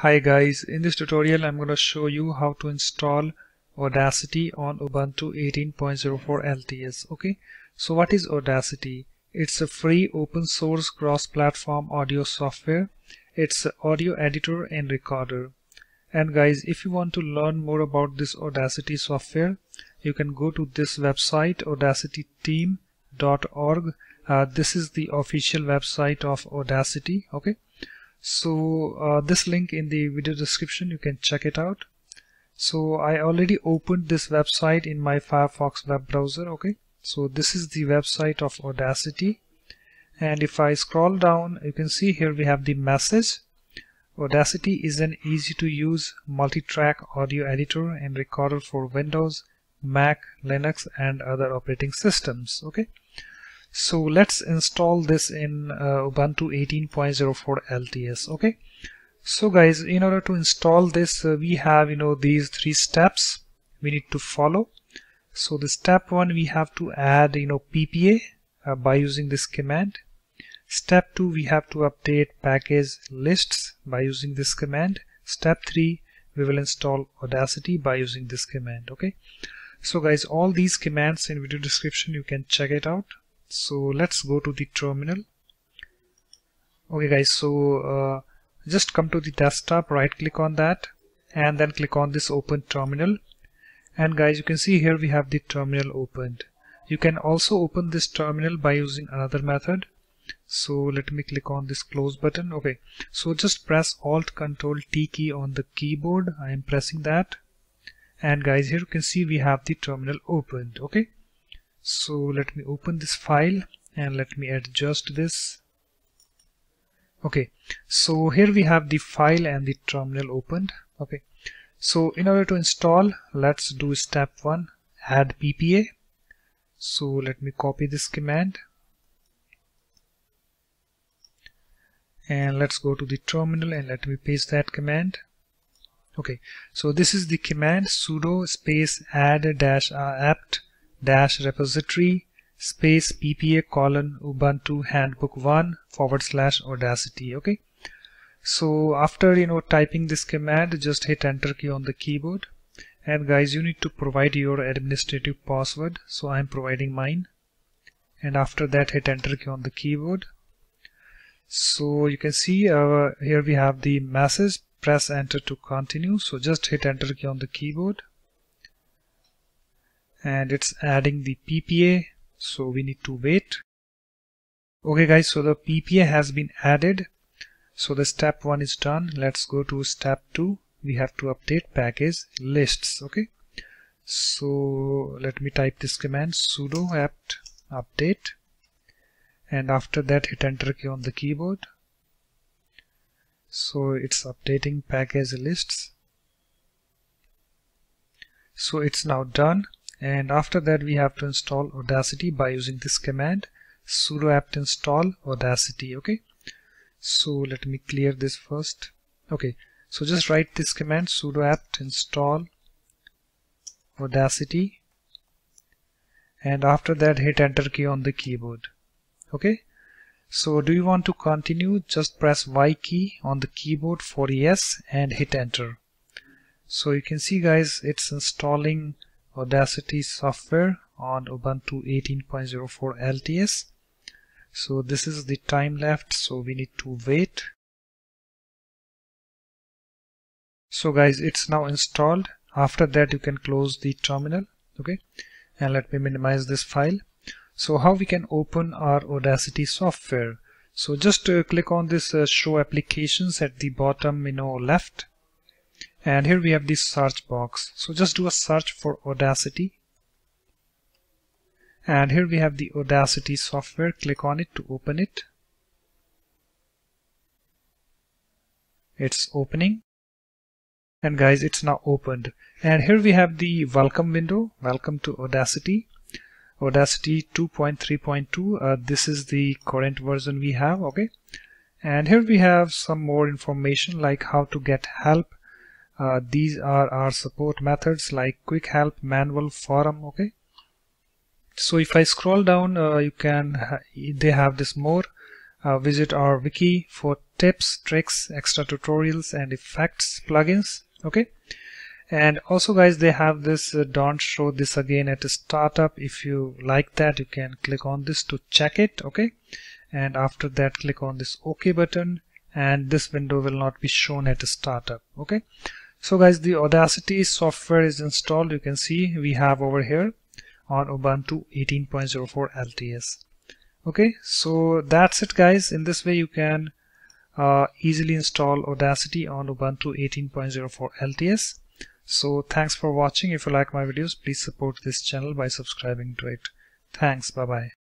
Hi guys, in this tutorial I'm going to show you how to install Audacity on Ubuntu 18.04 LTS. Okay, so what is Audacity? It's a free open source cross-platform audio software. It's an audio editor and recorder. And guys, if you want to learn more about this Audacity software, you can go to this website audacityteam.org. Uh, this is the official website of Audacity. Okay so uh, this link in the video description you can check it out. So I already opened this website in my Firefox web browser okay? So this is the website of Audacity. And if I scroll down you can see here we have the message. Audacity is an easy to use multi-track audio editor and recorder for Windows Mac Linux and other operating systems okay so let's install this in uh, Ubuntu 18.04 LTS okay? So guys in order to install this uh, we have you know these three steps we need to follow. So the step one we have to add you know PPA uh, by using this command. Step two we have to update package lists by using this command. Step three we will install Audacity by using this command okay? So guys all these commands in video description you can check it out so let's go to the terminal. Okay guys so uh, just come to the desktop right click on that and then click on this open terminal. And guys you can see here we have the terminal opened. You can also open this terminal by using another method. So let me click on this close button. Okay so just press alt control T key on the keyboard. I am pressing that. And guys here you can see we have the terminal opened. Okay so let me open this file and let me adjust this. Okay so here we have the file and the terminal opened. Okay so in order to install let's do step one add PPA so let me copy this command. And let's go to the terminal and let me paste that command. Okay so this is the command sudo space add dash apt dash repository space ppa colon ubuntu handbook 1 forward slash audacity okay? So after you know typing this command just hit enter key on the keyboard. And guys you need to provide your administrative password. So I'm providing mine. And after that hit enter key on the keyboard. So you can see uh, here we have the message. Press enter to continue. So just hit enter key on the keyboard and it's adding the PPA so we need to wait. Okay guys so the PPA has been added. So the step one is done. Let's go to step two. We have to update package lists okay? So let me type this command sudo apt update. And after that hit enter key on the keyboard. So it's updating package lists. So it's now done and after that we have to install Audacity by using this command sudo apt install Audacity okay? So let me clear this first. Okay so just write this command sudo apt install Audacity. And after that hit enter key on the keyboard okay? So do you want to continue? Just press Y key on the keyboard for yes and hit enter. So you can see guys it's installing Audacity software on Ubuntu 18.04 LTS. So this is the time left, so we need to wait. So guys, it's now installed. After that, you can close the terminal. Okay, and let me minimize this file. So how we can open our Audacity software? So just uh, click on this uh, show applications at the bottom, you know, left and here we have this search box. So just do a search for Audacity. And here we have the Audacity software. Click on it to open it. It's opening. And guys it's now opened. And here we have the welcome window. Welcome to Audacity. Audacity 2.3.2 uh, this is the current version we have okay? And here we have some more information like how to get help uh, these are our support methods like quick help manual forum okay? So if I scroll down uh, you can ha they have this more. Uh, visit our wiki for tips tricks extra tutorials and effects plugins okay? And also guys they have this uh, don't show this again at a startup. If you like that you can click on this to check it okay? And after that click on this ok button and this window will not be shown at a startup okay so guys the audacity software is installed. You can see we have over here on ubuntu 18.04 lts okay so that's it guys. In this way you can uh, easily install audacity on ubuntu 18.04 lts so thanks for watching. If you like my videos please support this channel by subscribing to it. Thanks. Bye bye